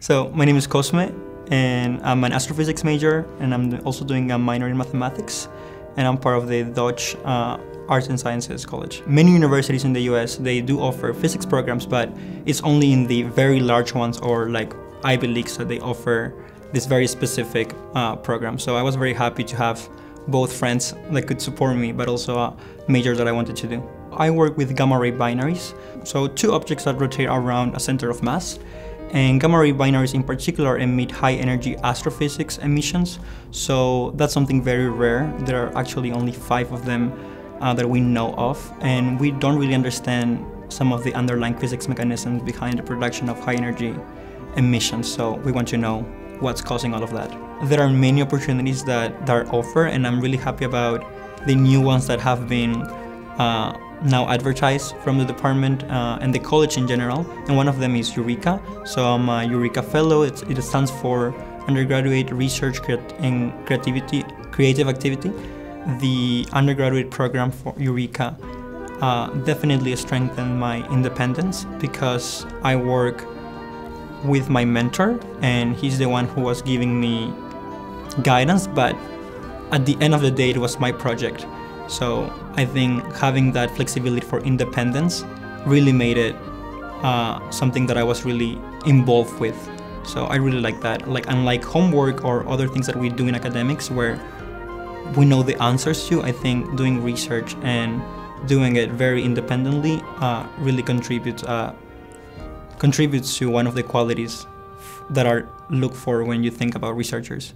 So my name is Cosme, and I'm an astrophysics major, and I'm also doing a minor in mathematics, and I'm part of the Dodge uh, Arts and Sciences College. Many universities in the US, they do offer physics programs, but it's only in the very large ones or like Ivy Leagues that they offer this very specific uh, program. So I was very happy to have both friends that could support me, but also a major that I wanted to do. I work with gamma ray binaries, so two objects that rotate around a center of mass. And gamma ray binaries in particular emit high energy astrophysics emissions, so that's something very rare. There are actually only five of them uh, that we know of, and we don't really understand some of the underlying physics mechanisms behind the production of high energy emissions, so we want to know what's causing all of that. There are many opportunities that, that are offered, and I'm really happy about the new ones that have been uh, now advertised from the department uh, and the college in general. And one of them is Eureka. So I'm a Eureka Fellow. It's, it stands for Undergraduate Research and Creativity, Creative Activity. The undergraduate program for Eureka uh, definitely strengthened my independence because I work with my mentor and he's the one who was giving me guidance but at the end of the day it was my project so i think having that flexibility for independence really made it uh, something that i was really involved with so i really like that like unlike homework or other things that we do in academics where we know the answers to i think doing research and doing it very independently uh, really contributes uh, contributes to one of the qualities that are looked for when you think about researchers.